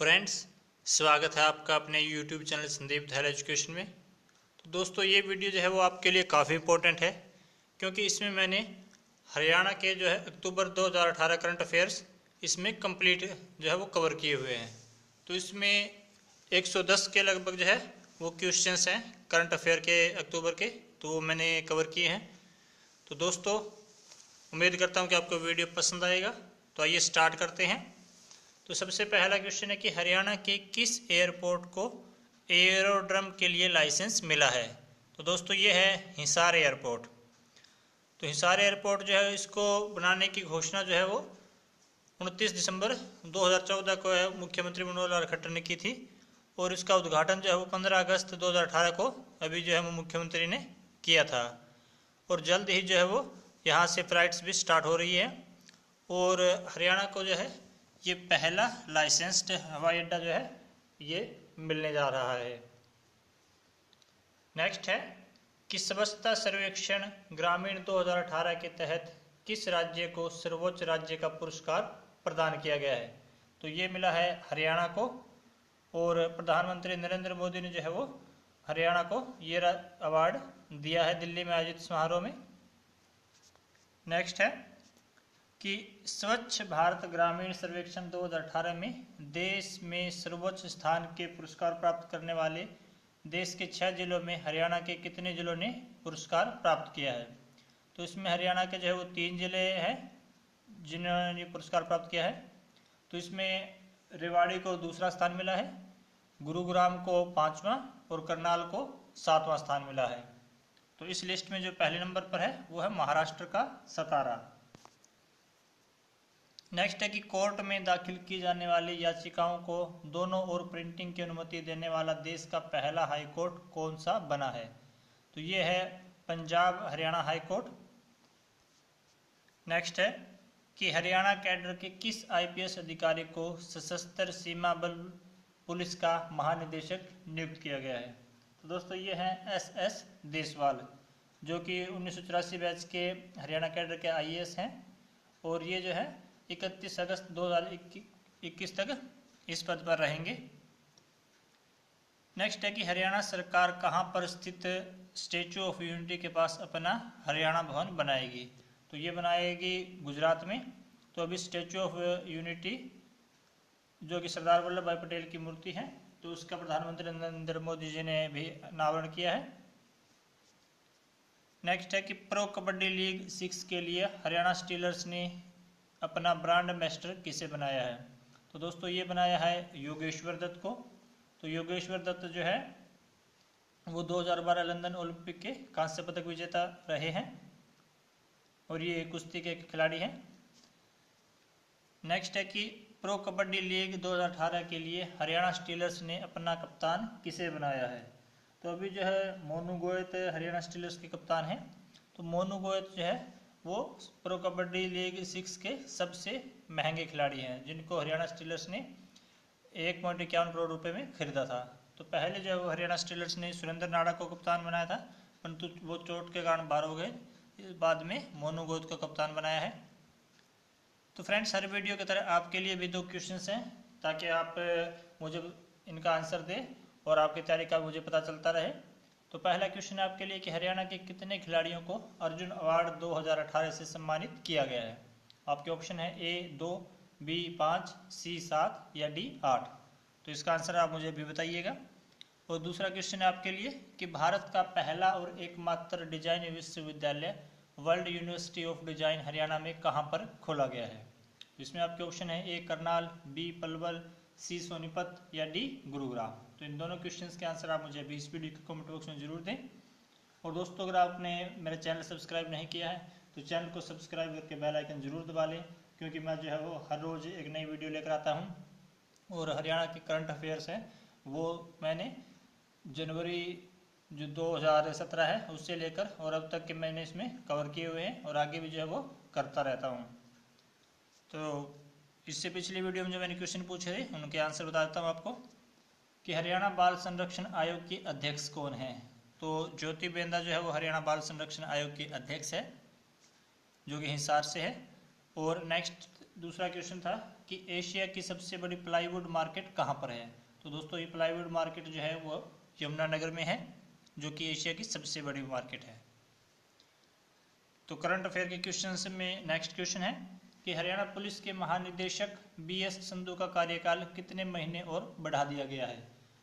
Friends, स्वागत है आपका अपने यूट्यूब चैनल संदीप धैल एजुकेशन में। तो दोस्तों, ये वीडियो जो है वो आपके लिए काफ़ी इम्पोर्टेंट है, क्योंकि इसमें मैंने हरियाणा के जो है अक्टूबर 2018 करंट अफेयर्स इसमें कंप्लीट जो है वो कवर किए हुए हैं। तो इसमें 110 के लगभग जो है वो क्वेश्चंस हैं करंट अफेयर के अक्टूबर के तो वो मैंने कवर किए हैं। तो दोस्तों, उम्मीद करता हूँ कि आपको वीडियो पसंद आएगा। तो आइए स्टार्ट करते हैं। तो सबसे पहला क्वेश्चन है कि हरियाणा के किस एयरपोर्ट को एयरोड्रम के लिए लाइसेंस मिला है? तो दोस्तों, ये है हिसार एयरपोर्ट तो हिसार एयरपोर्ट जो है, इसको बनाने की घोषणा जो है, वो 29 दिसंबर 2014 को है, मुख्यमंत्री मनोहर लाल खट्टर ने की थी। और इसका उद्घाटन जो है, वो 15 अगस्त 2018 को अभी जो है, वो मुख्यमंत्री ने किया था। और जल्द ही जो है, वो यहाँ से फ्लाइट्स भी स्टार्ट हो रही है। और हरियाणा को जो है ये पहला लाइसेंस्ड हवाई अड्डा जो है, ये मिलने जा रहा है। नेक्स्ट है कि स्वच्छता सर्वेक्षण ग्रामीण 2018 के तहत किस राज्य को सर्वोच्च राज्य का पुरस्कार प्रदान किया गया है? तो ये मिला है हरियाणा को, और प्रधानमंत्री नरेंद्र मोदी ने जो है वो हरियाणा को ये अवार्ड दिया है दिल्ली में आयोजित समारोह में। नेक्स्ट है कि स्वच्छ भारत ग्रामीण सर्वेक्षण 2018 में देश में सर्वोच्च स्थान के पुरस्कार प्राप्त करने वाले देश के छह जिलों में हरियाणा के कितने जिलों ने पुरस्कार प्राप्त किया है? तो इसमें हरियाणा के जो है वो तीन ज़िले हैं जिन्होंने पुरस्कार प्राप्त किया है। तो इसमें रेवाड़ी को दूसरा स्थान मिला है, गुरुग्राम को पाँचवा और करनाल को सातवां स्थान मिला है। तो इस लिस्ट में जो पहले नंबर पर है, वो है महाराष्ट्र का सतारा। नेक्स्ट है कि कोर्ट में दाखिल की जाने वाली याचिकाओं को दोनों ओर प्रिंटिंग की अनुमति देने वाला देश का पहला हाई कोर्ट कौन सा बना है? तो ये है Punjab Haryana high court next है कि हरियाणा कैडर के किस आईपीएस अधिकारी को सशस्त्र सीमा बल पुलिस का महानिदेशक नियुक्त किया गया है? तो दोस्तों ये हैं एस एस देसवाल, जो कि उन्नीस सौ चौरासी बैच के हरियाणा कैडर के आईएएस हैं, और ये जो है इकतीस अगस्त दो हज़ार इक्कीस तक इस पद पर रहेंगे। नेक्स्ट है कि हरियाणा सरकार कहाँ पर स्थित स्टेचू ऑफ़ यूनिटी के पास अपना हरियाणा भवन बनाएगी? तो ये बनाएगी गुजरात में। तो अभी स्टेचू ऑफ़ यूनिटी जो कि सरदार वल्लभ भाई पटेल की मूर्ति है तो उसका प्रधानमंत्री नरेंद्र मोदी जी ने भी अनावरण किया है। नेक्स्ट है कि प्रो कबड्डी लीग सिक्स के लिए हरियाणा स्टीलर्स ने अपना ब्रांड एम्बेसडर किसे बनाया है? तो दोस्तों, ये बनाया है योगेश्वर दत्त को। तो योगेश्वर दत्त जो है, वो 2012 लंदन ओलंपिक के कांस्य पदक विजेता रहे हैं और ये कुश्ती के खिलाड़ी हैं। नेक्स्ट है कि प्रो कबड्डी लीग 2018 के लिए हरियाणा स्टीलर्स ने अपना कप्तान किसे बनाया है? तो अभी जो है, मोनू गोयत हरियाणा स्टीलर्स के कप्तान हैं। तो मोनू गोयत जो है वो प्रो कबड्डी लीग सिक्स के सबसे महँगे खिलाड़ी हैं, जिनको हरियाणा स्टीलर्स ने एक पॉइंट इक्यावन करोड़ रुपए में खरीदा था। तो पहले जो है हरियाणा स्टीलर्स ने सुरेंद्र नाडा को कप्तान बनाया था, परंतु वो चोट के कारण बाहर हो गए। बाद में मोनू गोद को कप्तान बनाया है। तो फ्रेंड्स हर वीडियो की तरह आपके लिए भी दो क्वेश्चंस हैं, ताकि आप मुझे इनका आंसर दें और आपकी तैयारी का मुझे पता चलता रहे। तो पहला क्वेश्चन आपके लिए कि हरियाणा के कितने खिलाड़ियों को अर्जुन अवार्ड 2018 से सम्मानित किया गया है? आपके ऑप्शन है ए, दो, बी, पाँच, सी, सात या डी, आठ। तो इसका आंसर आप मुझे भी बताइएगा। और दूसरा क्वेश्चन है आपके लिए कि भारत का पहला और एकमात्र डिज़ाइन विश्वविद्यालय world university of design Haryana में कहाँ पर खोला गया है? इसमें आपके ऑप्शन है A, Karnal, B, Palwal C Sonipat या डी गुरुग्राम। तो इन दोनों क्वेश्चंस के आंसर आप मुझे अभी इस वीडियो के कमेंट बॉक्स में ज़रूर दें। और दोस्तों, अगर आपने मेरा चैनल सब्सक्राइब नहीं किया है तो चैनल को सब्सक्राइब करके बेल आइकन ज़रूर दबा लें, क्योंकि मैं जो है वो हर रोज़ एक नई वीडियो लेकर आता हूँ। और हरियाणा के करंट अफेयर्स हैं, वो मैंने जनवरी जो 2017 है, उससे लेकर और अब तक के मैंने इसमें कवर किए हुए हैं और आगे भी जो है वो करता रहता हूँ। तो इससे पिछली वीडियो में जो मैंने क्वेश्चन पूछे थे, उनके आंसर बता देता हूँ आपको कि हरियाणा बाल संरक्षण आयोग की अध्यक्ष कौन है? तो ज्योति बेंदा जो है वो हरियाणा बाल संरक्षण आयोग की अध्यक्ष है, जो कि हिसार से है। और नेक्स्ट दूसरा क्वेश्चन था कि एशिया की सबसे बड़ी प्लाईवुड मार्केट कहाँ पर है? तो दोस्तों, ये प्लाईवुड मार्केट जो है वो यमुनानगर में है, जो कि एशिया की सबसे बड़ी मार्केट है। तो करंट अफेयर के क्वेश्चन में नेक्स्ट क्वेश्चन है। कि हरियाणा पुलिस के महानिदेशक बी एस संधु का कार्यकाल कितने महीने और बढ़ा दिया गया है?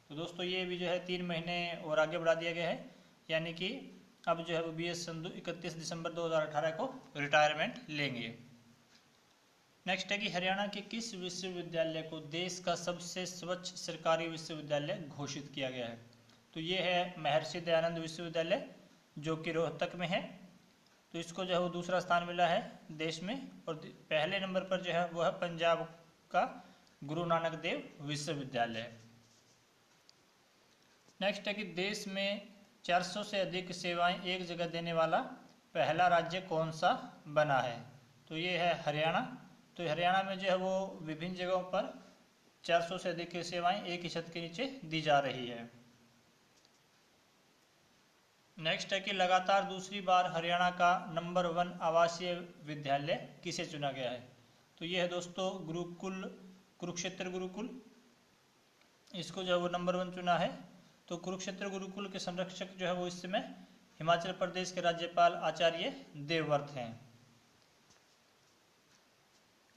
तो दोस्तों, ये भी जो है तीन महीने और आगे बढ़ा दिया गया है। यानी कि अब जो है वो बी एस संधु इकतीस दिसंबर 2018 को रिटायरमेंट लेंगे। नेक्स्ट है कि हरियाणा के किस विश्वविद्यालय को देश का सबसे स्वच्छ सरकारी विश्वविद्यालय घोषित किया गया है? तो ये है महर्षि दयानंद विश्वविद्यालय, जो कि रोहतक में है। तो इसको जो है वो दूसरा स्थान मिला है देश में और पहले नंबर पर जो है वो है पंजाब का गुरु नानक देव विश्वविद्यालय। नेक्स्ट है कि देश में 400 से अधिक सेवाएँ एक जगह देने वाला पहला राज्य कौन सा बना है? तो ये है हरियाणा। तो हरियाणा में जो है वो विभिन्न जगहों पर 400 से अधिक सेवाएँ एक ही छत के नीचे दी जा रही है। नेक्स्ट है कि लगातार दूसरी बार हरियाणा का नंबर वन आवासीय विद्यालय किसे चुना गया है? तो ये है दोस्तों गुरुकुल, कुरुक्षेत्र गुरुकुल। इसको जो है वो नंबर वन चुना है। तो कुरुक्षेत्र गुरुकुल के संरक्षक जो है वो इस समय हिमाचल प्रदेश के राज्यपाल आचार्य देवव्रत हैं।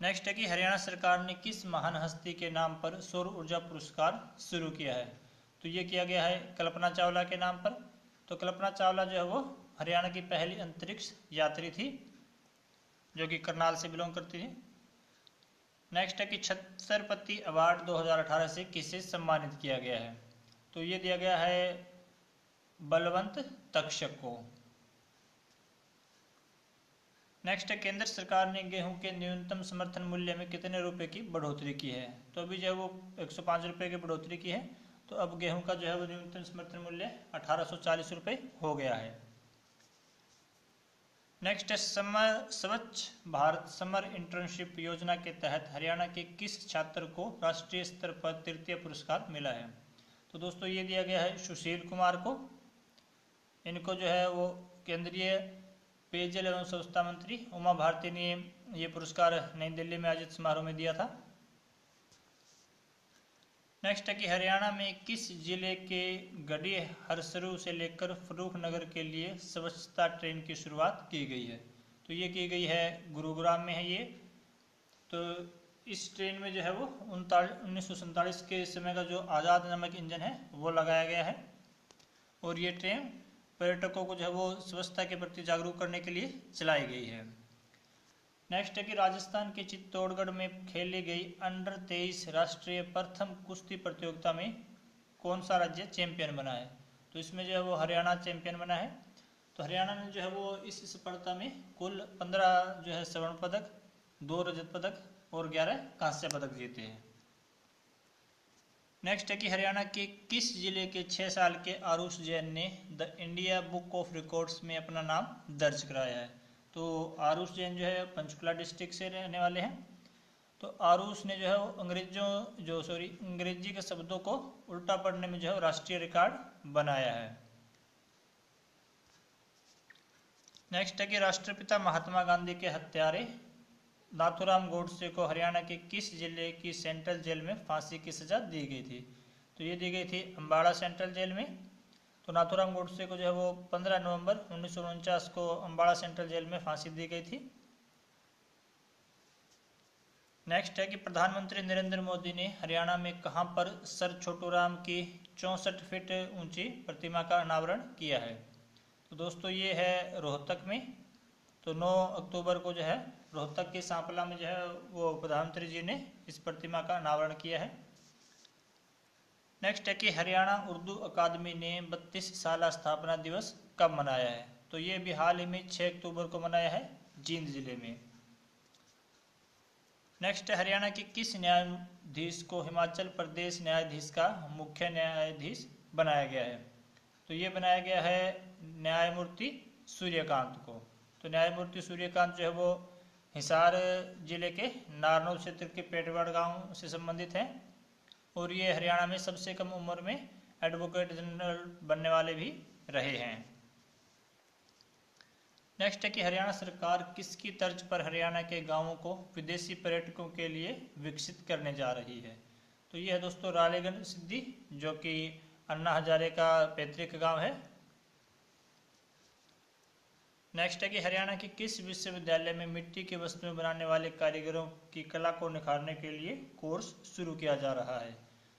नेक्स्ट है कि हरियाणा सरकार ने किस महान हस्ती के नाम पर सौर ऊर्जा पुरस्कार शुरू किया है? तो ये किया गया है कल्पना चावला के नाम पर। तो कल्पना चावला जो है वो हरियाणा की पहली अंतरिक्ष यात्री थी, जो कि करनाल से बिलोंग करती थी। नेक्स्ट है कि छत्रपति अवार्ड 2018 से किसे सम्मानित किया गया है? तो ये दिया गया है बलवंत तक्षक को। नेक्स्ट है, केंद्र सरकार ने गेहूँ के न्यूनतम समर्थन मूल्य में कितने रुपए की बढ़ोतरी की है? तो अभी जो है वो एक सौ रुपए की बढ़ोतरी की है। तो अब गेहूँ का जो है वो न्यूनतम समर्थन मूल्य अठारह रुपए हो गया है। नेक्स्ट है समर, स्वच्छ भारत समर इंटर्नशिप योजना के तहत हरियाणा के किस छात्र को राष्ट्रीय स्तर पर तृतीय पुरस्कार मिला है? तो दोस्तों ये दिया गया है सुशील कुमार को। इनको जो है वो केंद्रीय पेयजल एवं स्वच्छता मंत्री उमा भारती ने ये पुरस्कार नई दिल्ली में आयोजित समारोह में दिया था। नेक्स्ट है कि हरियाणा में किस ज़िले के गढ़ी हरसरू से लेकर फरूख नगर के लिए स्वच्छता ट्रेन की शुरुआत की गई है? तो ये की गई है, गुरुग्राम में है ये। तो इस ट्रेन में जो है वो उन्नीस के समय का जो आज़ाद नमक इंजन है, वो लगाया गया है। और ये ट्रेन पर्यटकों को जो है वो स्वच्छता के प्रति जागरूक करने के लिए चलाई गई है। नेक्स्ट है कि राजस्थान के चित्तौड़गढ़ में खेली गई अंडर तेईस राष्ट्रीय प्रथम कुश्ती प्रतियोगिता में कौन सा राज्य चैंपियन बना है? तो इसमें जो है वो हरियाणा चैंपियन बना है। तो हरियाणा ने जो है वो इस स्पर्धा में कुल पंद्रह जो है स्वर्ण पदक, दो रजत पदक और ग्यारह कांस्य पदक जीते हैं। नेक्स्ट है कि हरियाणा के किस ज़िले के छः साल के आरुष जैन ने the India book of records में अपना नाम दर्ज कराया है? तो आरूस जैन जो है पंचकुला डिस्ट्रिक्ट से रहने वाले हैं। तो आरूस ने जो है वो अंग्रेज़ों जो सॉरी अंग्रेज़ी के शब्दों को उल्टा पढ़ने में जो है राष्ट्रीय रिकॉर्ड बनाया है। नेक्स्ट है कि राष्ट्रपिता महात्मा गांधी के हत्यारे। नाथुराम गोडसे को हरियाणा के किस ज़िले की सेंट्रल जेल में फांसी की सजा दी गई थी? तो ये दी गई थी अम्बाड़ा सेंट्रल जेल में। तो नाथुराम गोडसे को जो है वो 15 नवंबर उन्नीस सौ उनचास को अम्बाड़ा सेंट्रल जेल में फांसी दी गई थी। नेक्स्ट है कि प्रधानमंत्री नरेंद्र मोदी ने हरियाणा में कहाँ पर सर छोटूराम की चौंसठ फीट ऊँची प्रतिमा का अनावरण किया है? तो दोस्तों, ये है रोहतक में। तो 9 अक्टूबर को जो है रोहतक के सांपला में जो है वो प्रधानमंत्री जी ने इस प्रतिमा का अनावरण किया है। नेक्स्ट है कि हरियाणा उर्दू अकादमी ने बत्तीस साल स्थापना दिवस कब मनाया है? तो ये भी हाल ही में 6 अक्टूबर को मनाया है, जींद ज़िले में। नेक्स्ट हरियाणा के किस न्यायाधीश को हिमाचल प्रदेश न्यायाधीश का मुख्य न्यायाधीश बनाया गया है? तो ये बनाया गया है न्यायमूर्ति सूर्यकांत को। तो न्यायमूर्ति सूर्यकांत जो है वो हिसार ज़िले के नारनौल क्षेत्र के पेटवाड़ गाँव से संबंधित है। और ये हरियाणा में सबसे कम उम्र में एडवोकेट जनरल बनने वाले भी रहे हैं। नेक्स्ट है कि हरियाणा सरकार किसकी तर्ज पर हरियाणा के गाँवों को विदेशी पर्यटकों के लिए विकसित करने जा रही है? तो ये है दोस्तों रालेगंज सिद्धि, जो कि अन्ना हजारे का पैतृक गाँव है। नेक्स्ट है कि हरियाणा के किस विश्वविद्यालय में मिट्टी की वस्तुएँ बनाने वाले कारीगरों की कला को निखारने के लिए कोर्स शुरू किया जा रहा है?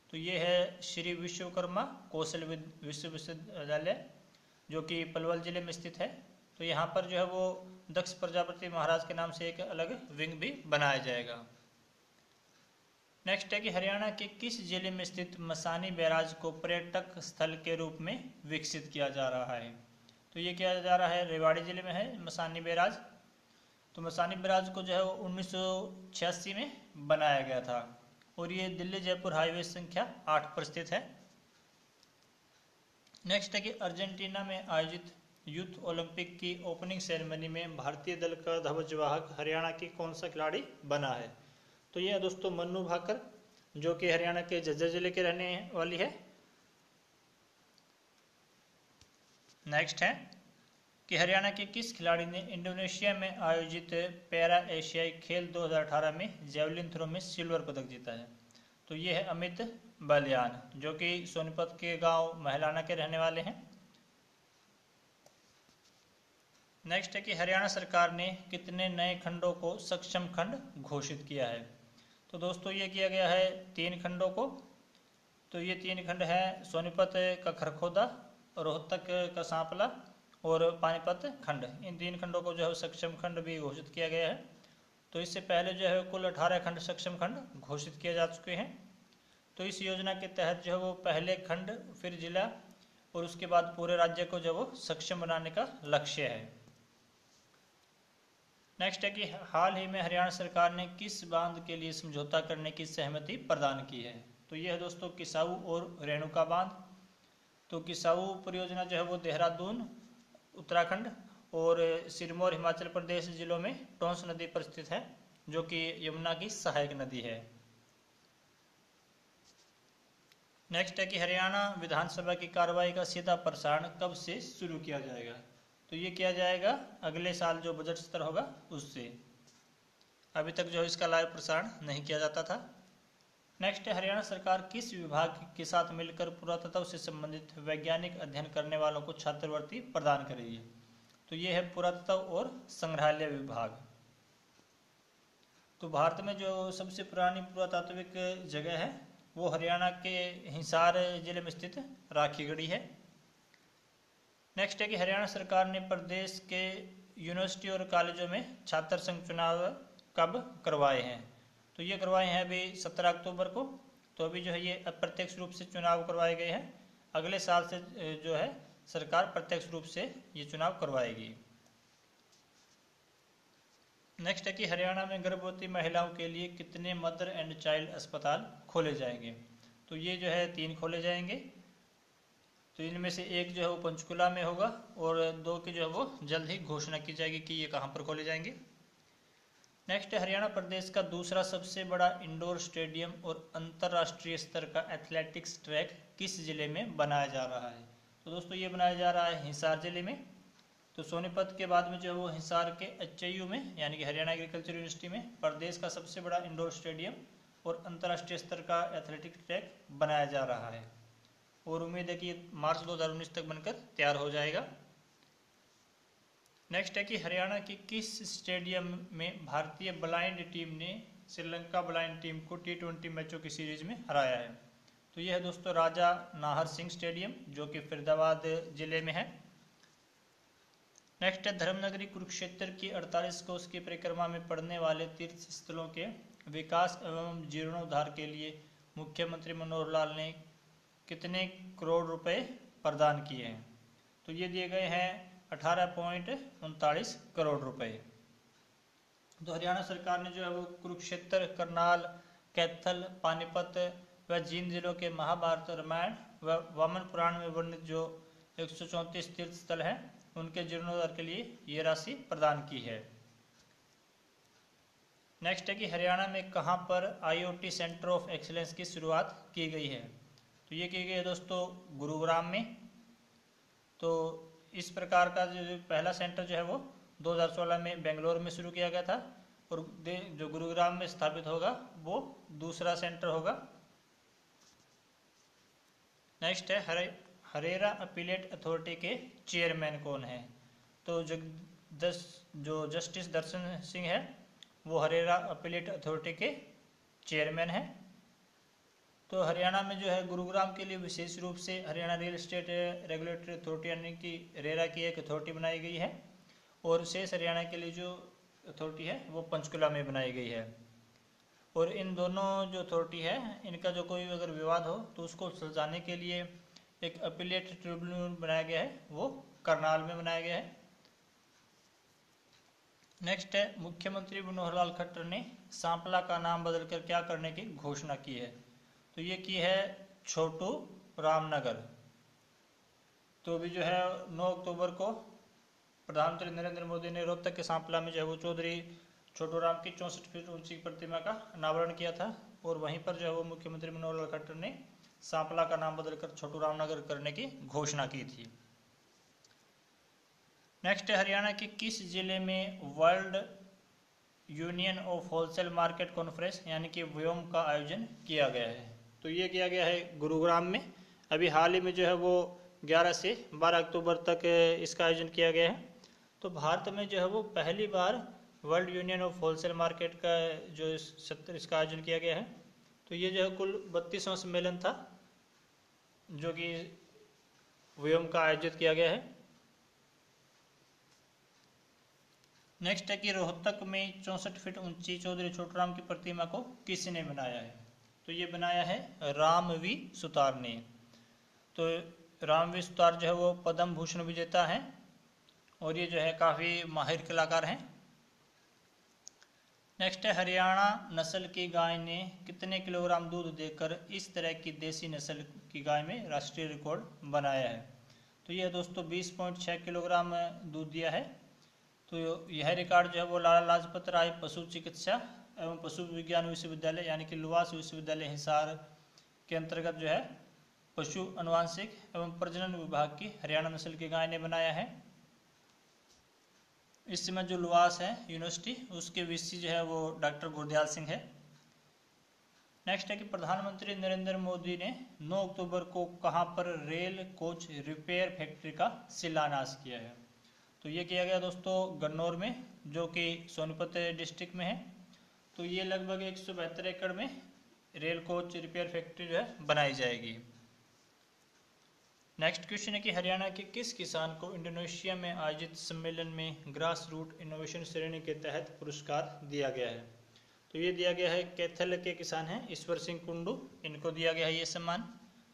तो ये है श्री विश्वकर्मा कौशल विश्व विश्वविद्यालय, जो कि पलवल ज़िले में स्थित है। तो यहाँ पर जो है वो दक्ष प्रजापति महाराज के नाम से एक अलग विंग भी बनाया जाएगा। नेक्स्ट है कि हरियाणा के किस ज़िले में स्थित मसानी बैराज को पर्यटक स्थल के रूप में विकसित किया जा रहा है? तो ये किया जा रहा है, रेवाड़ी ज़िले में है, मसानी बैराज। तो मसानी बैराज को जो है वो उन्नीस सौ छियासी में बनाया गया था। और ये दिल्ली जयपुर हाईवे संख्या आठ पर स्थित है। नेक्स्ट है कि अर्जेंटीना में आयोजित यूथ ओलंपिक की ओपनिंग सेरेमनी में भारतीय दल का ध्वजवाहक हरियाणा की कौन सा खिलाड़ी बना है? तो यह दोस्तों, मन्नू भाकर, जो कि हरियाणा के झज्जर ज़िले के रहने वाली है। नेक्स्ट है कि हरियाणा के किस खिलाड़ी ने इंडोनेशिया में आयोजित पैरा एशियाई खेल 2018 में जेवलिन थ्रो में सिल्वर पदक जीता है? तो ये है अमित बलियान, जो कि सोनीपत के गाँव महलाना के रहने वाले हैं। नेक्स्ट है कि हरियाणा सरकार ने कितने नए खंडों को सक्षम खंड घोषित किया है? तो दोस्तों, ये किया गया है तीन खंडों को। तो ये तीन खंड है सोनीपत का खरखोदा रोहतक का सांपला और पानीपत खंड, इन तीन खंडों को जो है सक्षम खंड भी घोषित किया गया है। तो इससे पहले जो है कुल अठारह खंड सक्षम खंड घोषित किए जा चुके हैं। तो इस योजना के तहत जो है वो पहले खंड, फिर जिला और उसके बाद पूरे राज्य को जो वो सक्षम बनाने का लक्ष्य है। नेक्स्ट है कि हाल ही में हरियाणा सरकार ने किस बाँध के लिए समझौता करने की सहमति प्रदान की है। तो यह है दोस्तों, किसाऊ और रेणुका बाँध। तो किसाऊ परियोजना जो है वो देहरादून, उत्तराखंड और सिरमौर, हिमाचल प्रदेश जिलों में टोंस नदी पर स्थित है, जो कि यमुना की सहायक नदी है। नेक्स्ट है कि हरियाणा विधानसभा की कार्रवाई का सीधा प्रसारण कब से शुरू किया जाएगा? तो ये किया जाएगा अगले साल जो बजट स्तर होगा, उससे। अभी तक जो इसका लाइव प्रसारण नहीं किया जाता था। नेक्स्ट हरियाणा सरकार किस विभाग के साथ मिलकर पुरातत्व से संबंधित वैज्ञानिक अध्ययन करने वालों को छात्रवृत्ति प्रदान करेगी? तो ये है पुरातत्व और संग्रहालय विभाग। तो भारत में जो सबसे पुरानी पुरातात्विक जगह है, वो हरियाणा के हिसार ज़िले में स्थित राखीगढ़ी है। नेक्स्ट है कि हरियाणा सरकार ने प्रदेश के यूनिवर्सिटी और कॉलेजों में छात्र संघ चुनाव कब करवाए हैं? तो ये करवाए हैं अभी सत्रह अक्टूबर को। तो अभी जो है ये अप्रत्यक्ष रूप से चुनाव करवाए गए हैं। अगले साल से जो है सरकार प्रत्यक्ष रूप से ये चुनाव करवाएगी। नेक्स्ट है कि हरियाणा में गर्भवती महिलाओं के लिए कितने मदर एंड चाइल्ड अस्पताल खोले जाएँगे? तो ये जो है तीन खोले जाएँगे। तो इनमें से एक जो है वो पंचकुला में होगा और दो की जो है वो जल्द ही घोषणा की जाएगी कि ये कहाँ पर खोले जाएँगे। नेक्स्ट, हरियाणा प्रदेश का दूसरा सबसे बड़ा इंडोर स्टेडियम और अंतर्राष्ट्रीय स्तर का एथलेटिक्स ट्रैक किस ज़िले में बनाया जा रहा है? तो दोस्तों, ये बनाया जा रहा है हिसार ज़िले में। तो सोनीपत के बाद में जो है वो हिसार के एच में, यानी कि हरियाणा एग्रीकल्चर यूनिवर्सिटी में, प्रदेश का सबसे बड़ा इंडोर स्टेडियम और अंतर्राष्ट्रीय स्तर का एथलेटिक्स ट्रैक बनाया जा रहा है। और उम्मीद है कि मार्च 2019 तक बनकर तैयार हो जाएगा। नेक्स्ट है कि हरियाणा के किस स्टेडियम में भारतीय ब्लाइंड टीम ने श्रीलंका ब्लाइंड टीम को टी ट्वेंटी मैचों की सीरीज़ में हराया है? तो यह है दोस्तों राजा नाहर सिंह स्टेडियम जो कि फरीदाबाद ज़िले में है। नेक्स्ट है धर्मनगरी कुरुक्षेत्र की 48 कोष की परिक्रमा में पड़ने वाले तीर्थ स्थलों के विकास एवं जीर्णोद्धार के लिए मुख्यमंत्री मनोहर लाल ने कितने करोड़ रुपए प्रदान किए हैं? तो ये दिए गए हैं अठारह पॉइंट उनतालीस करोड़ रुपए। तो हरियाणा सरकार ने जो है वो कुरुक्षेत्र, करनाल, कैथल, पानीपत व जींद जिलों के महाभारत, रामायण व वामन पुराण में वर्णित जो एक सौ चौंतीस तीर्थ स्थल हैं, उनके जीर्णोद्धार के लिए ये राशि प्रदान की है। नेक्स्ट है कि हरियाणा में कहाँ पर आईओटी सेंटर ऑफ़ एक्सीलेंस की शुरुआत की गई है। तो ये की गई है दोस्तों गुरुग्राम में। तो इस प्रकार का जो पहला सेंटर जो है वो 2016 में बेंगलोर में शुरू किया गया था और जो गुरुग्राम में स्थापित होगा, वो दूसरा सेंटर होगा। नेक्स्ट है, हरे, हरेरा अपीलेट अथॉरिटी के चेयरमैन कौन है? तो जग दस, जो जस्टिस दर्शन सिंह है, वो हरेरा अपीलेट अथॉरिटी के चेयरमैन है। तो हरियाणा में जो है गुरुग्राम के लिए विशेष रूप से Haryana real estate regulatory authority यानी कि रेरा की एक अथॉरिटी बनाई गई है और शेष हरियाणा के लिए जो अथॉरिटी है वो पंचकुला में बनाई गई है। और इन दोनों जो अथॉरिटी है, इनका जो कोई अगर विवाद हो तो उसको सुलझाने के लिए एक अपीलेट ट्रिब्यूनल बनाया गया है, वो करनाल में बनाया गया है। नेक्स्ट है, मुख्यमंत्री मनोहर लाल खट्टर ने सांपला का नाम बदलकर क्या करने की घोषणा की है? तो ये की है छोटू रामनगर। तो अभी जो है 9 अक्टूबर को प्रधानमंत्री नरेंद्र मोदी ने रोहतक के सांपला में जो है वो चौधरी छोटू राम की चौंसठ फीट ऊँची प्रतिमा का अनावरण किया था और वहीं पर जो है वो मुख्यमंत्री मनोहर लाल खट्टर ने सांपला का नाम बदलकर छोटू रामनगर करने की घोषणा की थी। नेक्स्ट हरियाणा के किस ज़िले में world union of wholesale market conference यानी कि व्योम का आयोजन किया गया है? तो ये किया गया है गुरुग्राम में। अभी हाल ही में जो है वो 11 से 12 अक्टूबर तक इसका आयोजन किया गया है। तो भारत में जो है वो पहली बार world union of wholesale market का, जो सत्र, इसका आयोजन किया गया है। तो ये जो है कुल बत्तीसवां सम्मेलन था, जो कि व्योम का आयोजित किया गया है। नेक्स्ट है कि रोहतक में चौंसठ फीट ऊँची चौधरी छोटराम की प्रतिमा को किसने बनाया है। तो ये बनाया है रामवी सुतार ने। तो रामवी सुतार जो है वो पद्म भूषण विजेता है और ये जो है काफ़ी माहिर कलाकार हैं। नेक्स्ट है हरियाणा नस्ल की गाय ने कितने किलोग्राम दूध देकर इस तरह की देसी नस्ल की गाय में राष्ट्रीय रिकॉर्ड बनाया है? तो यह दोस्तों 20.6 किलोग्राम दूध दिया है। तो यह रिकॉर्ड जो है वो लाला लाजपत राय पशु चिकित्सा एवं पशु विज्ञान विश्वविद्यालय, यानी कि लुवास विश्वविद्यालय हिसार के अंतर्गत जो है, पशु अनुवांशिक एवं प्रजनन विभाग की हरियाणा नस्ल की गाय ने बनाया है। इस समय जो लुवास है, यूनिवर्सिटी, उसके वीसी जो है, वो डॉक्टर गुरदयाल सिंह है। नेक्स्ट है कि प्रधानमंत्री नरेंद्र मोदी ने 9 अक्टूबर को कहाँ पर रेल कोच रिपेयर फैक्ट्री का शिलान्यास किया है। तो ये किया गया दोस्तों, गन्नौर में, जो कि सोनीपत डिस्ट्रिक्ट में है। तो ये लगभग एक सौ बहत्तर एकड़ में रेल कोच रिपेयर फैक्ट्री जो है बनाई जाएगी। नेक्स्ट क्वेश्चन है कि हरियाणा के किस किसान को इंडोनेशिया में आयोजित सम्मेलन में ग्रास रूट इनोवेशन श्रेणी के तहत पुरस्कार दिया गया है? तो ये दिया गया है कैथल के किसान हैं ईश्वर सिंह कुंडू। इनको दिया गया है ये सम्मान।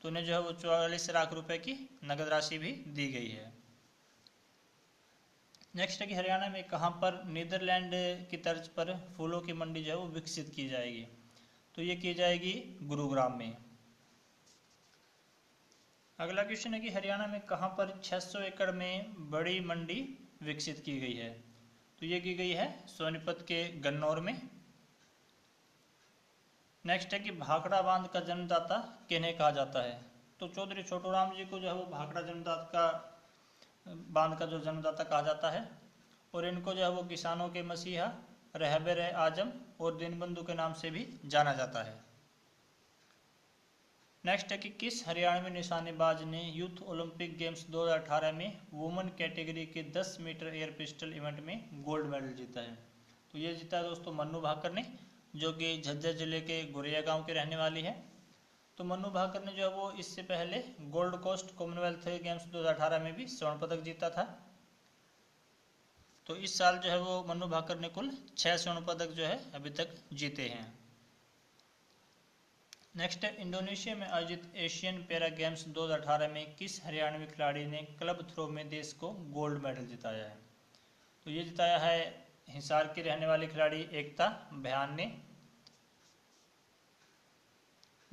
तो उन्हें जो है वो चौवालीस लाख रुपए की नगद राशि भी दी गई है। नेक्स्ट है कि हरियाणा में कहाँ पर नीदरलैंड की तर्ज पर फूलों की मंडी जो है वो विकसित की जाएगी? तो ये की जाएगी गुरुग्राम में। अगला क्वेश्चन है कि हरियाणा में कहाँ पर 600 एकड़ में बड़ी मंडी विकसित की गई है? तो ये की गई है सोनीपत के गन्नौर में। नेक्स्ट है कि भाखड़ा बाँध का जन्मदाता किन्हें कहा जाता है? तो चौधरी छोटूराम जी को जो है वो भाखड़ा जन्मदाता का बाँध का जो जन्मदाता कहा जाता है और इनको जो है वो किसानों के मसीहा रहबर आज़म और दीनबंधु के नाम से भी जाना जाता है। नेक्स्ट है कि किस हरियाणवी निशानेबाज ने यूथ ओलंपिक गेम्स 2018 में वुमेन कैटेगरी के 10 मीटर एयर पिस्टल इवेंट में गोल्ड मेडल जीता है। तो ये जीता है दोस्तों मन्नू भाकर ने, जो कि झज्जर ज़िले के गुरिया गाँव के रहने वाली है। तो मनु भाकर ने जो है वो इससे पहले गोल्ड कोस्ट कॉमनवेल्थ गेम्स 2018 में भी स्वर्ण पदक जीता था। तो इस साल जो है वो मनु भाकर ने कुल छह स्वर्ण पदक जो है अभी तक जीते हैं। नेक्स्ट है इंडोनेशिया में आयोजित एशियन पैरा गेम्स 2018 में किस हरियाणवी खिलाड़ी ने क्लब थ्रो में देश को गोल्ड मेडल जिताया है। तो ये जिताया है हिसार की रहने वाली खिलाड़ी एकता बयान ने।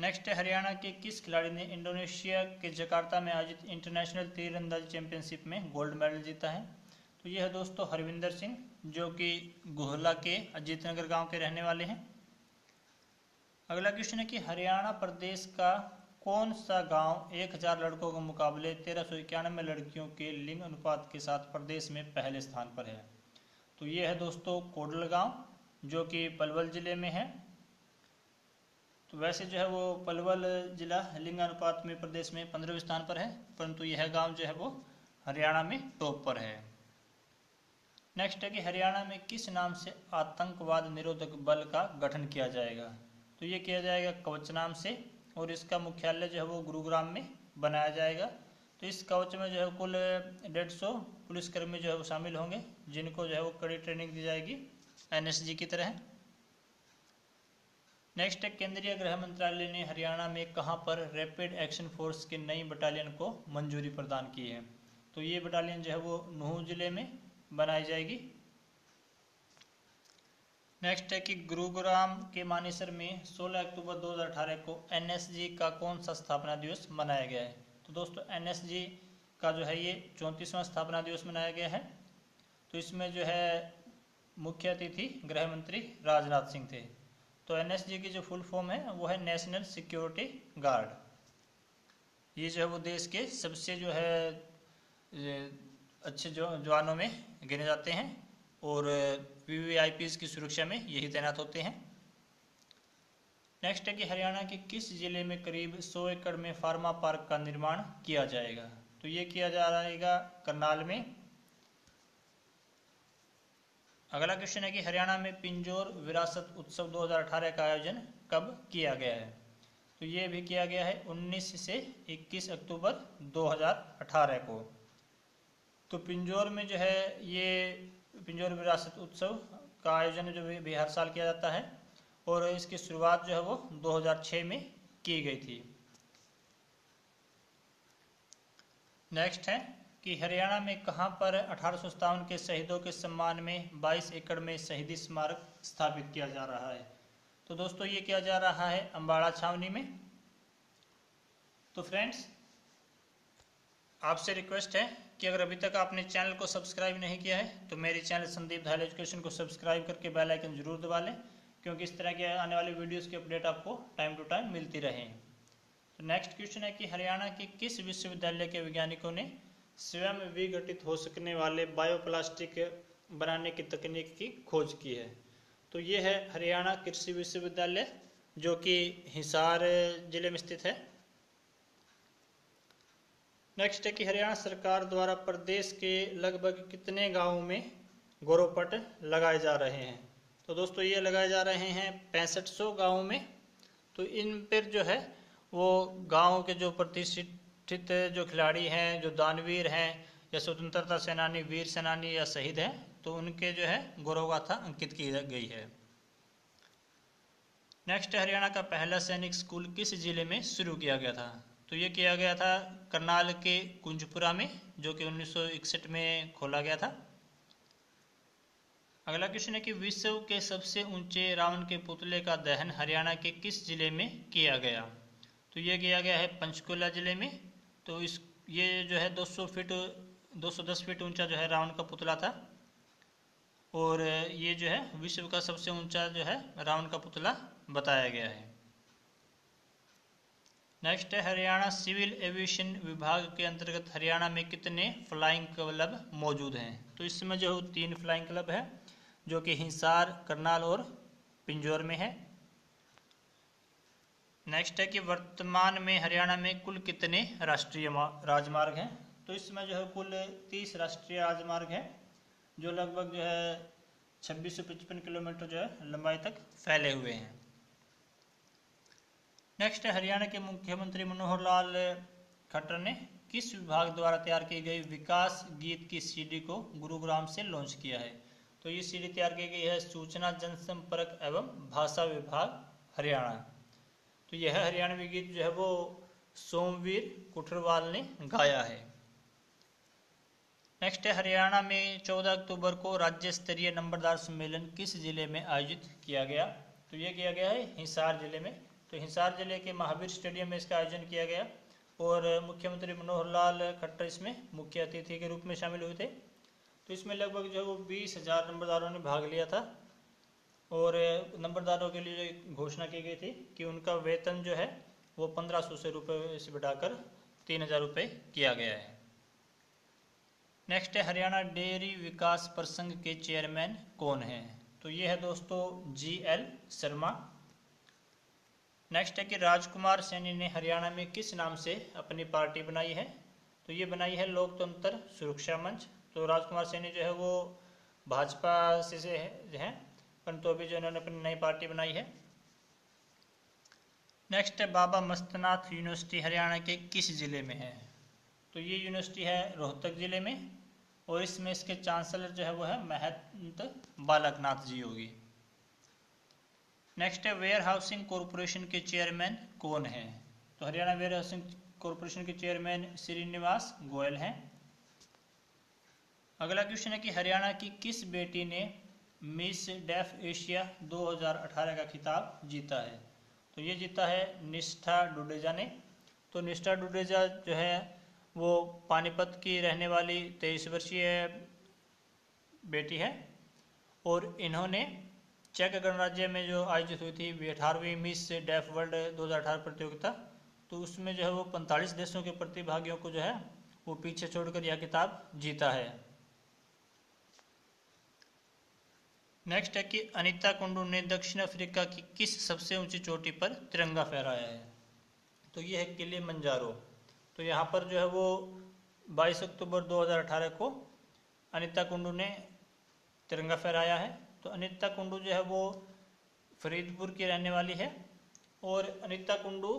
नेक्स्ट है हरियाणा के किस खिलाड़ी ने इंडोनेशिया के जकार्ता में आयोजित इंटरनेशनल तीरंदाजी चैंपियनशिप में गोल्ड मेडल जीता है? तो यह है दोस्तों हरविंदर सिंह, जो कि गोहला के अजीत नगर गाँव के रहने वाले हैं। अगला क्वेश्चन है कि हरियाणा प्रदेश का कौन सा गाँव 1000 लड़कों के मुकाबले तेरह लड़कियों के लिंग अनुपात के साथ प्रदेश में पहले स्थान पर है? तो ये है दोस्तों कोडल गाँव, जो कि पलवल ज़िले में है। वैसे जो है वो पलवल जिला लिंगानुपात में प्रदेश में पंद्रहवें स्थान पर है, परंतु यह गाँव जो है वो हरियाणा में टॉप पर है। नेक्स्ट है कि हरियाणा में किस नाम से आतंकवाद निरोधक बल का गठन किया जाएगा? तो ये किया जाएगा कवच नाम से, और इसका मुख्यालय जो है वो गुरुग्राम में बनाया जाएगा। तो इस कवच में जो है कुल डेढ़ सौ पुलिसकर्मी जो है वो शामिल होंगे, जिनको जो है वो कड़ी ट्रेनिंग दी जाएगी, एनएसजी की तरह। नेक्स्ट है केंद्रीय गृह मंत्रालय ने हरियाणा में कहाँ पर रैपिड एक्शन फोर्स के नई बटालियन को मंजूरी प्रदान की है? तो ये बटालियन जो है वो नूह ज़िले में बनाई जाएगी। नेक्स्ट है कि गुरुग्राम के मानेसर में 16 अक्टूबर 2018 को एनएसजी का कौन सा स्थापना दिवस मनाया गया है? तो दोस्तों एनएसजी का जो है ये चौंतीसवां स्थापना दिवस मनाया गया है। तो इसमें जो है मुख्य अतिथि गृह मंत्री राजनाथ सिंह थे। तो एनएसजी की जो फुल फॉर्म है, वो है नेशनल सिक्योरिटी गार्ड ये जो है वो देश के सबसे जो है अच्छे जो जवानों में गिने जाते हैं और वी की सुरक्षा में यही तैनात होते हैं। नेक्स्ट है कि हरियाणा के किस ज़िले में करीब 100 एकड़ में फार्मा पार्क का निर्माण किया जाएगा? तो ये किया जा रहेगा करनाल में। अगला क्वेश्चन है कि हरियाणा में पिंजोर विरासत उत्सव 2018 का आयोजन कब किया गया है? तो ये भी किया गया है 19 से 21 अक्टूबर 2018 को। तो पिंजोर में जो है ये पिंजोर विरासत उत्सव का आयोजन जो भी हर साल किया जाता है और इसकी शुरुआत जो है वो 2006 में की गई थी। नेक्स्ट है कि हरियाणा में कहाँ पर अठारह सौ सत्तावन के शहीदों के सम्मान में 22 एकड़ में शहीदी स्मारक स्थापित किया जा रहा है? तो दोस्तों, ये किया जा रहा है अम्बाड़ा छावनी में। तो फ्रेंड्स, आपसे रिक्वेस्ट है कि अगर अभी तक आपने चैनल को सब्सक्राइब नहीं किया है तो मेरे चैनल संदीप धाल एजुकेशन को सब्सक्राइब करके बेल आइकन ज़रूर दबा लें, क्योंकि इस तरह के आने वाले वीडियोस की अपडेट आपको टाइम टू टाइम मिलती रहे। तो नेक्स्ट क्वेश्चन है कि हरियाणा के किस विश्वविद्यालय के वैज्ञानिकों ने स्वयं विघटित हो सकने वाले बायोप्लास्टिक बनाने की तकनीक की खोज की है। तो ये है हरियाणा कृषि विश्वविद्यालय, जो कि हिसार ज़िले में स्थित है। नेक्स्ट है कि हरियाणा सरकार द्वारा प्रदेश के लगभग कितने गाँवों में गोरोपट लगाए जा रहे हैं? तो दोस्तों, ये लगाए जा रहे हैं पैंसठ सौ गाँवों में। तो इन पर जो है, वो गाँव के जो प्रतिष्ठित प्रतिष्ठित जो खिलाड़ी हैं, जो दानवीर हैं, या स्वतंत्रता सेनानी, वीर सेनानी या शहीद हैं तो उनके जो है गौरव गाथा अंकित की गई है। नेक्स्ट हरियाणा का पहला सैनिक स्कूल किस ज़िले में शुरू किया गया था? तो ये किया गया था करनाल के कुंजपुरा में, जो कि 1961 में खोला गया था। अगला क्वेश्चन है कि विश्व के सबसे ऊँचे रावण के पुतले का दहन हरियाणा के किस ज़िले में किया गया? तो ये किया गया है पंचकुला ज़िले में तो इस, ये जो है 200 फीट 210 फीट ऊँचा जो है रावण का पुतला था। और ये जो है विश्व का सबसे ऊँचा जो है रावण का पुतला बताया गया है। नेक्स्ट है हरियाणा सिविल एविएशन विभाग के अंतर्गत हरियाणा में कितने फ्लाइंग क्लब मौजूद हैं? तो इसमें जो तीन फ्लाइंग क्लब है, जो कि हिसार, करनाल और पिंजौर में है। नेक्स्ट है कि वर्तमान में हरियाणा में कुल कितने राष्ट्रीय राजमार्ग हैं? तो इसमें जो है कुल तीस राष्ट्रीय राजमार्ग हैं, जो लगभग जो है छब्बीस सौ पचपन किलोमीटर जो है लंबाई तक फैले हुए हैं। नेक्स्ट है हरियाणा के मुख्यमंत्री मनोहर लाल खट्टर ने किस विभाग द्वारा तैयार की गई विकास गीत की सीडी को गुरुग्राम से लॉन्च किया है? तो ये सीडी तैयार की गई है सूचना जनसंपर्क एवं भाषा विभाग हरियाणा। तो यह हरियाणवी गीत जो है वो सोमवीर कुठरवाल ने गाया है। नेक्स्ट है, हरियाणा में 14 अक्टूबर को राज्य स्तरीय नंबरदार सम्मेलन किस ज़िले में आयोजित किया गया? तो ये किया गया है हिसार ज़िले में। तो हिसार ज़िले के महावीर स्टेडियम में इसका आयोजन किया गया और मुख्यमंत्री मनोहर लाल खट्टर इसमें मुख्य अतिथि के रूप में शामिल हुए थे। तो इसमें लगभग जो है वो बीस हज़ार नंबरदारों ने भाग लिया था। और नंबरदारों के लिए घोषणा की गई थी कि उनका वेतन जो है वो पंद्रह सौ से रुपये से बढ़ाकर तीन हज़ार रुपये किया गया है। नेक्स्ट है हरियाणा डेयरी विकास प्रसंग के चेयरमैन कौन है? तो ये है दोस्तों जी एल शर्मा। नेक्स्ट है कि राजकुमार सैनी ने हरियाणा में किस नाम से अपनी पार्टी बनाई है? तो ये बनाई है लोकतंत्र सुरक्षा मंच। तो राजकुमार सैनी जो है वो भाजपा से, से है। परंतु अभी जो इन्होंने अपनी नई पार्टी बनाई है। नेक्स्ट है बाबा मस्तनाथ यूनिवर्सिटी हरियाणा के किस ज़िले में है? तो ये यूनिवर्सिटी है रोहतक ज़िले में और इसमें इसके चांसलर जो है वो है महंत बालकनाथ जी होगी। नेक्स्ट है वेयर हाउसिंग कॉरपोरेशन के चेयरमैन कौन है? तो हरियाणा वेयर हाउसिंग कॉरपोरेशन के चेयरमैन श्रीनिवास गोयल हैं। अगला क्वेश्चन है कि हरियाणा की किस बेटी ने मिस डेफ एशिया 2018 का खिताब जीता है। तो ये जीता है निष्ठा डुडेजा ने। तो निष्ठा डुडेजा जो है, वो पानीपत की रहने वाली तेईस वर्षीय बेटी है और इन्होंने चेक गणराज्य में जो आयोजित हुई थी अठारहवीं मिस डेफ वर्ल्ड 2018 प्रतियोगिता तो उसमें जो है वो 45 देशों के प्रतिभागियों को जो है, वो पीछे छोड़कर यह किताब जीता है। नेक्स्ट है कि अनिता कुंडू ने दक्षिण अफ्रीका की किस सबसे ऊँची चोटी पर तिरंगा फहराया है? तो ये है किले मंजारो। तो यहाँ पर जो है वो 22 अक्टूबर 2018 को अनिता कुंडू ने तिरंगा फहराया है। तो अनिता कुंडू जो है वो फरीदपुर की रहने वाली है और अनिता कुंडू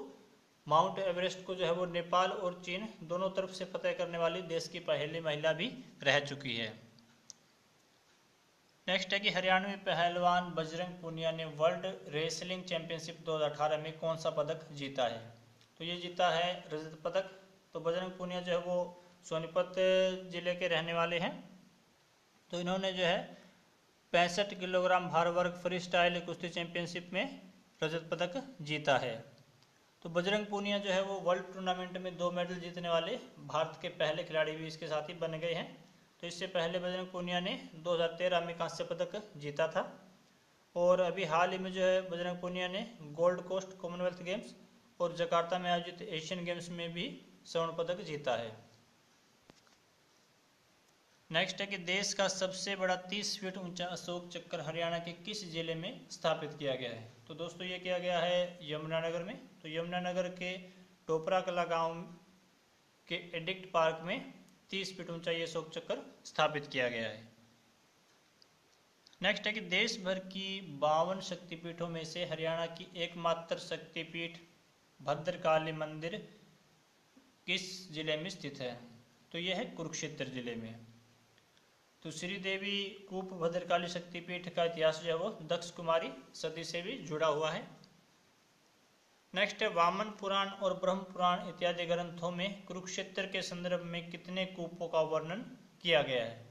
माउंट एवरेस्ट को जो है वो नेपाल और चीन दोनों तरफ़ से फतेह करने वाली देश की पहली महिला भी रह चुकी है। नेक्स्ट है कि हरियाणवी पहलवान बजरंग पुनिया ने वर्ल्ड रेसलिंग चैंपियनशिप 2018 में कौन सा पदक जीता है? तो ये जीता है रजत पदक। तो बजरंग पुनिया जो है वो सोनीपत ज़िले के रहने वाले हैं। तो इन्होंने जो है पैंसठ किलोग्राम भार वर्ग फ्री स्टाइल कुश्ती चैंपियनशिप में रजत पदक जीता है। तो बजरंग पूनिया जो है वो वर्ल्ड टूर्नामेंट में दो मेडल जीतने वाले भारत के पहले खिलाड़ी भी इसके साथ ही बन गए हैं। तो इससे पहले बजरंग पूनिया ने 2013 में कांस्य पदक जीता था। और अभी हाल ही में जो है बजरंग पूनिया ने गोल्ड कोस्ट कॉमनवेल्थ गेम्स और जकार्ता में आयोजित एशियन गेम्स में भी स्वर्ण पदक जीता है। नेक्स्ट है कि देश का सबसे बड़ा 30 फीट ऊँचा अशोक चक्कर हरियाणा के किस ज़िले में स्थापित किया गया है? तो दोस्तों, ये किया गया है यमुनानगर में। तो यमुनानगर के टोपरा कला गाँव के एडिक्ट पार्क में तीस फीट ऊँचा ये शोक चक्कर स्थापित किया गया है। नेक्स्ट है कि देश भर की बावन शक्तिपीठों में से हरियाणा की एकमात्र शक्तिपीठ भद्रकाली मंदिर किस ज़िले में स्थित है? तो यह है कुरुक्षेत्र ज़िले में। तो श्री देवी कूप भद्रकाली शक्तिपीठ का इतिहास जो है वो दक्ष कुमारी सदी से भी जुड़ा हुआ है। नेक्स्ट है, वामन पुराण और ब्रह्म पुराण इत्यादि ग्रंथों में कुरुक्षेत्र के संदर्भ में कितने कूपों का वर्णन किया गया है?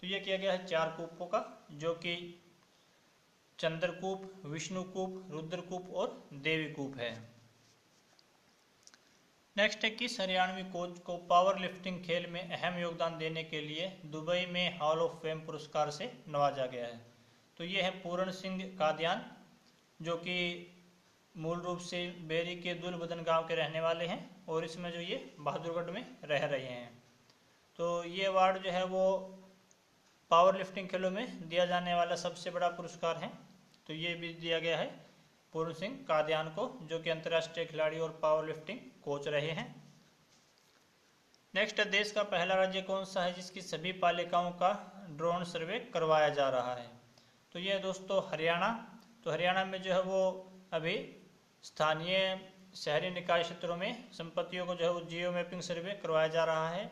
तो यह किया गया है चार कूपों का, जो कि चंद्रकूप, विष्णुकूप, रुद्रकूप और देवीकूप है। नेक्स्ट है किस हरियाणवी कोच को पावर लिफ्टिंग खेल में अहम योगदान देने के लिए दुबई में हॉल ऑफ़ फेम पुरस्कार से नवाजा गया है। तो ये है पूरण सिंह कादियान, जो कि मूल रूप से बेरी के दुल बदन गाँव के रहने वाले हैं और इसमें जो ये बहादुरगढ़ में रह रहे हैं। तो ये अवार्ड जो है वो पावर लिफ्टिंग खेलों में दिया जाने वाला सबसे बड़ा पुरस्कार है। तो ये भी दिया गया है पूर्ण सिंह कादियान को, जो कि अंतर्राष्ट्रीय खिलाड़ी और पावर लिफ्टिंग कोच रहे हैं। नेक्स्ट देश का पहला राज्य कौन सा है जिसकी सभी पालिकाओं का ड्रोन सर्वे करवाया जा रहा है? तो ये दोस्तों हरियाणा। तो हरियाणा में जो है वो अभी स्थानीय शहरी निकाय क्षेत्रों में संपत्तियों को जो है वो जियो मैपिंग सर्वे करवाया जा रहा है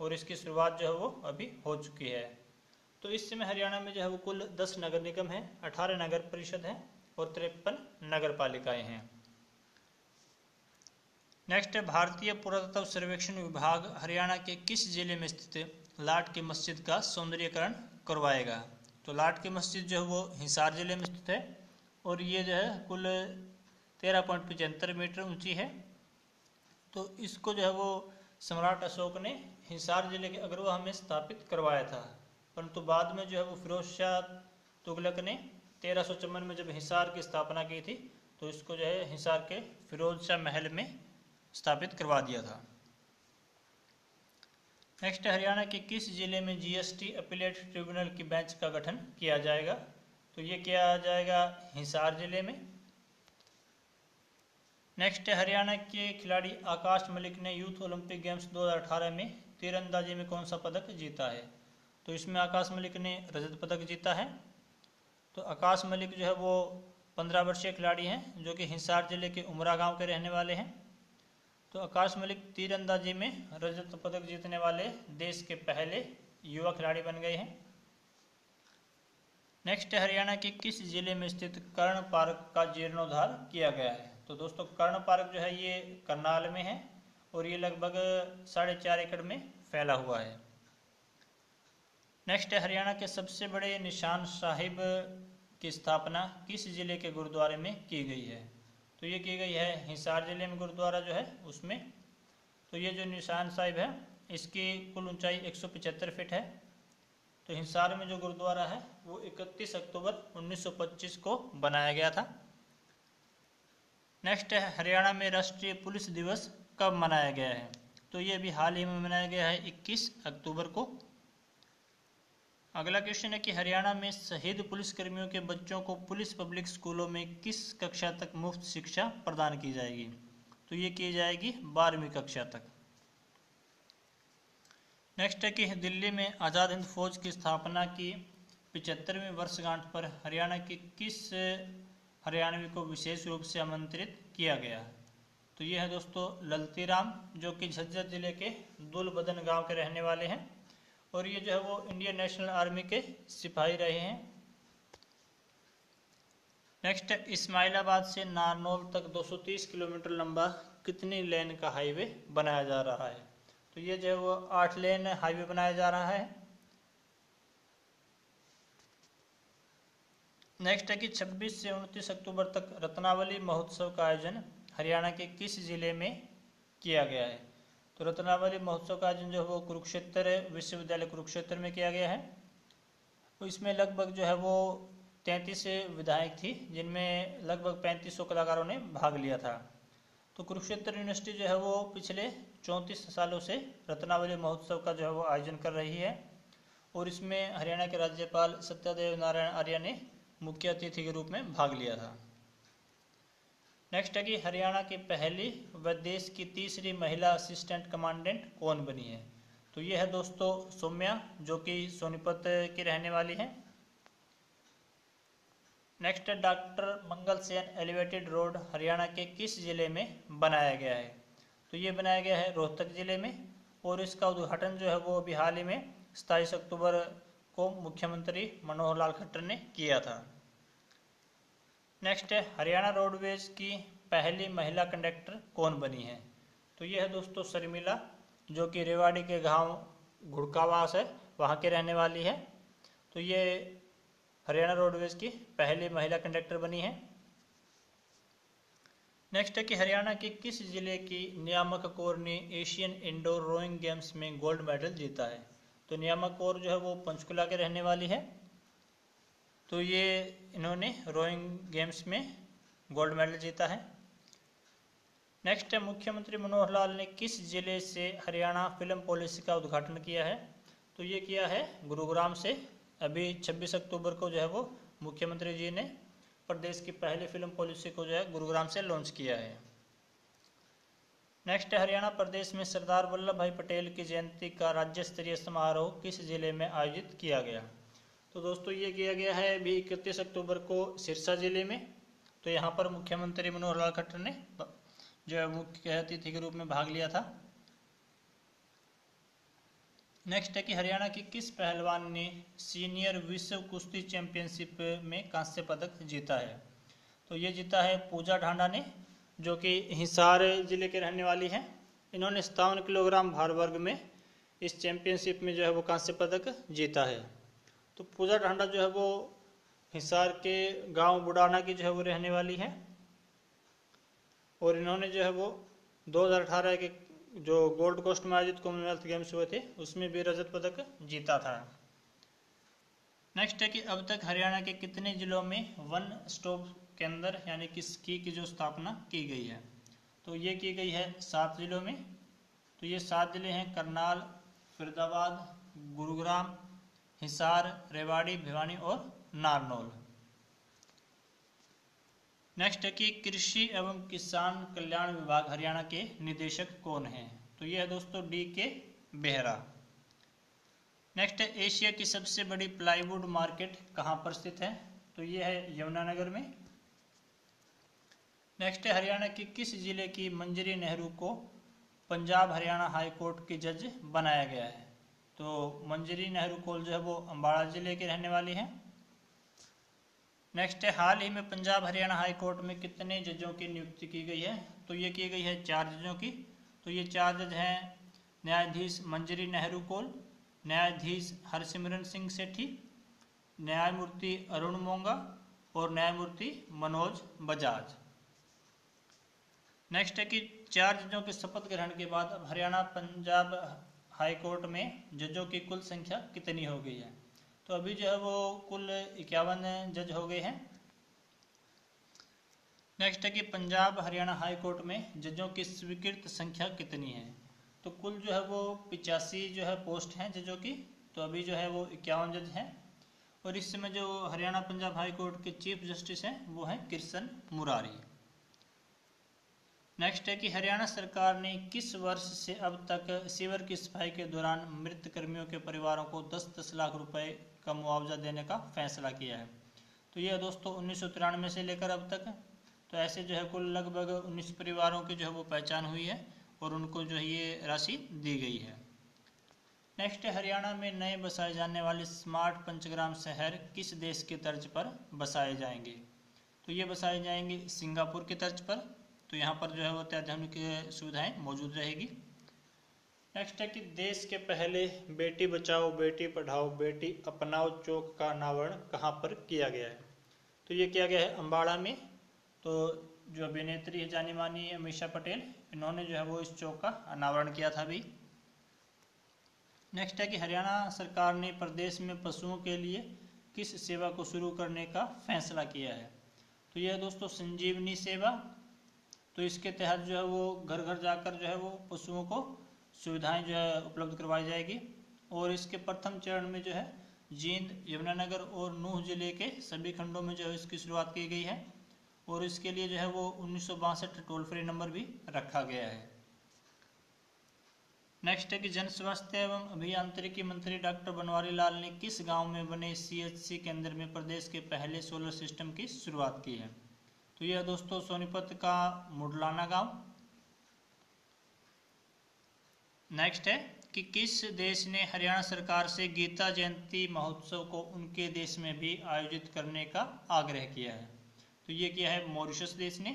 और इसकी शुरुआत जो है वो अभी हो चुकी है। तो इस समय हरियाणा में जो है वो कुल दस नगर निगम है, अठारह नगर परिषद हैं और तिरपन नगर पालिकाएँ हैं। नेक्स्ट है, भारतीय पुरातत्व सर्वेक्षण विभाग हरियाणा के किस ज़िले में स्थित लाट की मस्जिद का सौंदर्यकरण करवाएगा? तो लाट की मस्जिद जो है वो हिसार ज़िले में स्थित है और ये जो है कुल तेरह पॉइंट पचहत्तर मीटर ऊँची है। तो इसको जो है वो सम्राट अशोक ने हिसार ज़िले के अग्रवाह में स्थापित करवाया था। परंतु बाद में जो है वो फिरोज शाह तुगलक ने तेरह में जब हिसार की स्थापना की थी तो इसको जो है हिसार के फिरोज शाह महल में स्थापित करवा दिया था। नेक्स्ट, हरियाणा के किस ज़िले में जीएसटी अपीलेट ट्रिब्यूनल की बेंच का गठन किया जाएगा? तो ये किया जाएगा हिसार ज़िले में। नेक्स्ट हरियाणा के खिलाड़ी आकाश मलिक ने यूथ ओलंपिक गेम्स 2018 में तीरंदाजी में कौन सा पदक जीता है? तो इसमें आकाश मलिक ने रजत पदक जीता है। तो आकाश मलिक जो है वो पंद्रह वर्षीय खिलाड़ी हैं, जो कि हिसार ज़िले के उमरा गाँव के रहने वाले हैं। तो आकाश मलिक तीरंदाजी में रजत पदक जीतने वाले देश के पहले युवा खिलाड़ी बन गए हैं। नेक्स्ट हरियाणा के किस ज़िले में स्थित कर्ण पार्क का जीर्णोद्धार किया गया है? तो दोस्तों, कर्ण पार्क जो है, ये करनाल में है और ये लगभग साढ़े चार एकड़ में फैला हुआ है। नेक्स्ट हरियाणा के सबसे बड़े निशान साहिब की स्थापना किस ज़िले के गुरुद्वारे में की गई है? तो ये की गई है हिसार ज़िले में गुरुद्वारा जो है, उसमें। तो ये जो निशान साहिब है, इसकी कुल ऊंचाई 175 फीट है। तो हिसार में जो गुरुद्वारा है, वो 31 अक्टूबर 1925 को बनाया गया था। नेक्स्ट है, हरियाणा में राष्ट्रीय पुलिस दिवस कब मनाया गया है? तो ये अभी हाल ही में मनाया गया है 21 अक्टूबर को। अगला क्वेश्चन है कि हरियाणा में शहीद पुलिसकर्मियों के बच्चों को पुलिस पब्लिक स्कूलों में किस कक्षा तक मुफ़्त शिक्षा प्रदान की जाएगी? तो ये की जाएगी बारहवीं कक्षा तक। नेक्स्ट है कि दिल्ली में आज़ाद हिंद फौज की स्थापना की पिचहत्तरवीं वर्षगांठ पर हरियाणा के किस हरियाणवी को विशेष रूप से आमंत्रित किया गया? तो ये है दोस्तों ललती राम जो कि झज्जर ज़िले के दुलबदन गाँव के रहने वाले हैं। और ये जो है वो इंडियन नेशनल आर्मी के सिपाही रहे हैं। नेक्स्ट इस्माइलाबाद से नारनौल तक 230 किलोमीटर लंबा कितनी लेन का हाईवे बनाया जा रहा है? तो ये जो है वो आठ लेन हाईवे बनाया जा रहा है। नेक्स्ट है कि 26 से 29 अक्टूबर तक रत्नावली महोत्सव का आयोजन हरियाणा के किस ज़िले में किया गया है? तो रत्नावली महोत्सव का आयोजन जो है वो कुरुक्षेत्र विश्वविद्यालय कुरुक्षेत्र में किया गया है। तो इसमें लगभग जो है वो तैंतीस विधायक थी, जिनमें लगभग पैंतीस कलाकारों ने भाग लिया था। तो कुरुक्षेत्र यूनिवर्सिटी जो है वो पिछले चौंतीस सालों से रत्नावली महोत्सव का जो है वो आयोजन कर रही है। और इसमें हरियाणा के राज्यपाल सत्यदेव नारायण आर्य ने मुख्य अतिथि के रूप में भाग लिया था। नेक्स्ट है कि हरियाणा की पहली व देश की तीसरी महिला असिस्टेंट कमांडेंट कौन बनी है? तो ये है दोस्तों सौम्या, जो कि सोनीपत की रहने वाली है। नेक्स्ट है doctor Mangal Sen elevated road, Haryana के किस ज़िले में बनाया गया है? तो ये बनाया गया है रोहतक ज़िले में और इसका उद्घाटन जो है वो अभी हाल ही में सताईस अक्टूबर को मुख्यमंत्री मनोहर लाल खट्टर ने किया था। नेक्स्ट है, हरियाणा रोडवेज़ की पहली महिला कंडक्टर कौन बनी है? तो ये है दोस्तों शर्मिला, जो कि रेवाड़ी के गाँव घुड़कावास है, वहाँ के रहने वाली है। तो ये हरियाणा रोडवेज़ की पहली महिला कंडक्टर बनी है। नेक्स्ट है कि हरियाणा के किस ज़िले की नियामक कौर ने एशियन इंडोर रोइंग गेम्स में गोल्ड मेडल जीता है? तो नियामक कौर जो है वो पंचकुला के रहने वाली है। तो ये इन्होंने रोइंग गेम्स में गोल्ड मेडल जीता है। नेक्स्ट है, मुख्यमंत्री मनोहर लाल ने किस ज़िले से हरियाणा फ़िल्म पॉलिसी का उद्घाटन किया है? तो ये किया है गुरुग्राम से अभी 26 अक्टूबर को जो है वो मुख्यमंत्री जी ने प्रदेश की पहली फ़िल्म पॉलिसी को जो है गुरुग्राम से लॉन्च किया है। नेक्स्ट, हरियाणा प्रदेश में सरदार वल्लभ भाई पटेल की जयंती का राज्य स्तरीय समारोह किस ज़िले में आयोजित किया गया? तो दोस्तों, ये किया गया है अभी इकतीस अक्टूबर को सिरसा ज़िले में। तो यहाँ पर मुख्यमंत्री मनोहर लाल खट्टर ने जो है मुख्य अतिथि के रूप में भाग लिया था। नेक्स्ट है कि हरियाणा के किस पहलवान ने सीनियर विश्व कुश्ती चैंपियनशिप में कांस्य पदक जीता है? तो ये जीता है पूजा ढांडा ने, जो कि हिसार ज़िले के रहने वाली हैं। इन्होंने सतावन किलोग्राम भार वर्ग में इस चैंपियनशिप में जो है वो कांस्य पदक जीता है। तो पूजा ढांडा जो है वो हिसार के गाँव बुडाना की जो है वो रहने वाली है। और इन्होंने जो है वो 2018 के जो गोल्ड कोस्ट में आयोजित कॉमनवेल्थ गेम्स हुए थे, उसमें भी रजत पदक जीता था। नेक्स्ट है कि अब तक हरियाणा के कितने जिलों में वन स्टॉप केंद्र यानी कि स्की की जो स्थापना की गई है? तो ये की गई है सात जिलों में। तो ये सात ज़िले हैं, करनाल, फरीदाबाद, गुरुग्राम, हिसार, रेवाड़ी, भिवानी और नारनौल। नेक्स्ट है कि कृषि एवं किसान कल्याण विभाग हरियाणा के निदेशक कौन हैं? तो ये है दोस्तों डी के बेहरा। नेक्स्ट है एशिया की सबसे बड़ी प्लाईवुड मार्केट कहाँ पर स्थित है? तो ये है यमुनानगर में। नेक्स्ट है हरियाणा के किस ज़िले की मंजरी नेहरू को पंजाब हरियाणा हाई कोर्ट की जज बनाया गया है? तो मंजरी नेहरू कोल जो है वो अम्बाड़ा ज़िले के रहने वाली हैं। नेक्स्ट है, हाल ही में पंजाब हरियाणा हाई कोर्ट में कितने जजों की नियुक्ति की गई है? तो ये की गई है चार जजों की। तो ये चार जज हैं न्यायाधीश मंजरी नेहरू कोल, न्यायाधीश हरसिमरन सिंह सेठी, न्यायमूर्ति अरुण मोंगा और न्यायमूर्ति मनोज बजाज। नेक्स्ट है कि चार जजों के शपथ ग्रहण के बाद अब हरियाणा पंजाब हाई कोर्ट में जजों की कुल संख्या कितनी हो गई है? तो अभी जो है वो कुल इक्यावन जज हो गए हैं। नेक्स्ट है कि पंजाब हरियाणा हाई कोर्ट में जजों की स्वीकृत संख्या कितनी है? तो कुल जो है वो पिचासी जो है पोस्ट हैं जजों की तो अभी जो है वो इक्यावन जज हैं। और इस समय जो हरियाणा पंजाब हाई कोर्ट के चीफ जस्टिस हैं वो हैं कृष्ण मुरारी। नेक्स्ट है कि हरियाणा सरकार ने किस वर्ष से अब तक सीवर की सफ़ाई के दौरान मृत कर्मियों के परिवारों को दस दस लाख रुपए का मुआवजा देने का फैसला किया है। तो यह दोस्तों, उन्नीस सौ तिरानवे से लेकर अब तक। तो ऐसे जो है कुल लगभग 19 परिवारों की जो है वो पहचान हुई है और उनको जो है ये राशि दी गई है। नेक्स्ट, हरियाणा में नए बसाए जाने वाले स्मार्ट पंचग्राम शहर किस देश के तर्ज पर बसाए जाएँगे? तो ये बसाए जाएँगे सिंगापुर के तर्ज पर। तो यहाँ पर जो है वो अत्याधुनिक सुविधाएँ मौजूद रहेगी। नेक्स्ट है कि देश के पहले बेटी बचाओ, बेटी पढ़ाओ, बेटी अपनाओ चौक का अनावरण कहाँ पर किया गया है? तो ये किया गया है अम्बाड़ा में। तो जो अभिनेत्री है जानी मानी अमीषा पटेल, इन्होंने जो है वो इस चौक का अनावरण किया था अभी। नेक्स्ट है कि हरियाणा सरकार ने प्रदेश में पशुओं के लिए किस सेवा को शुरू करने का फैसला किया है? तो यह दोस्तों संजीवनी सेवा। तो इसके तहत जो है वो घर घर जाकर जो है वो पशुओं को सुविधाएँ जो है उपलब्ध करवाई जाएगी। और इसके प्रथम चरण में जो है, जींद, यमुनानगर और नूह ज़िले के सभी खंडों में जो है इसकी शुरुआत की गई है। और इसके लिए जो है वो उन्नीस सौ बासठ टोल फ्री नंबर भी रखा गया है। नेक्स्ट है कि जन स्वास्थ्य एवं अभियांत्रिकी मंत्री डॉक्टर बनवारी लाल ने किस गाँव में बने सीएचसी केंद्र में प्रदेश के पहले सोलर सिस्टम की शुरुआत की है? तो यह दोस्तों सोनीपत का मुडलाना गाँव नेक्स्ट है कि किस देश ने हरियाणा सरकार से गीता जयंती महोत्सव को उनके देश में भी आयोजित करने का आग्रह किया है? तो ये किया है मॉरिशस देश ने।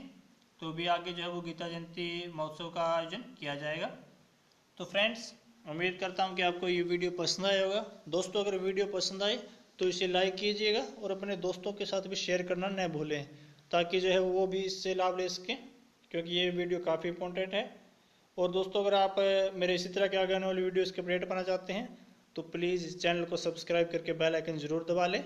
तो भी आगे जो है वो गीता जयंती महोत्सव का आयोजन किया जाएगा। तो फ्रेंड्स उम्मीद करता हूँ कि आपको ये वीडियो पसंद आया होगा। दोस्तों, अगर वीडियो पसंद आए तो इसे लाइक कीजिएगा और अपने दोस्तों के साथ भी शेयर करना न भूलें, ताकि जो है वो भी इससे लाभ ले सकें, क्योंकि ये वीडियो काफ़ी इंपॉर्टेंट है। और दोस्तों, अगर आप मेरे इसी तरह के आगे आने वाली वीडियोज़ के अपडेट पाना चाहते हैं तो प्लीज़ इस चैनल को सब्सक्राइब करके बेल आइकन ज़रूर दबा लें,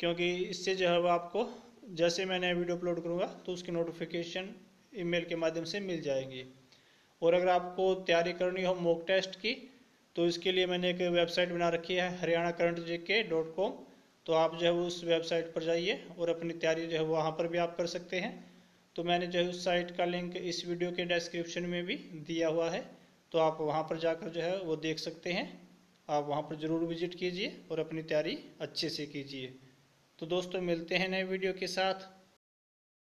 क्योंकि इससे जो है वो आपको, जैसे मैं नया वीडियो अपलोड करूँगा तो उसकी नोटिफिकेशन ईमेल के माध्यम से मिल जाएँगी। और अगर आपको तैयारी करनी हो मॉक टेस्ट की तो इसके लिए मैंने एक वेबसाइट बना रखी है, हरियाणा करंट जे के डॉट कॉम तो आप जो है उस वेबसाइट पर जाइए और अपनी तैयारी जो है वहाँ पर भी आप कर सकते हैं। तो मैंने जो है उस साइट का लिंक इस वीडियो के डिस्क्रिप्शन में भी दिया हुआ है। तो आप वहाँ पर जाकर जो है वो देख सकते हैं। आप वहाँ पर ज़रूर विज़िट कीजिए और अपनी तैयारी अच्छे से कीजिए। तो दोस्तों, मिलते हैं नए वीडियो के साथ।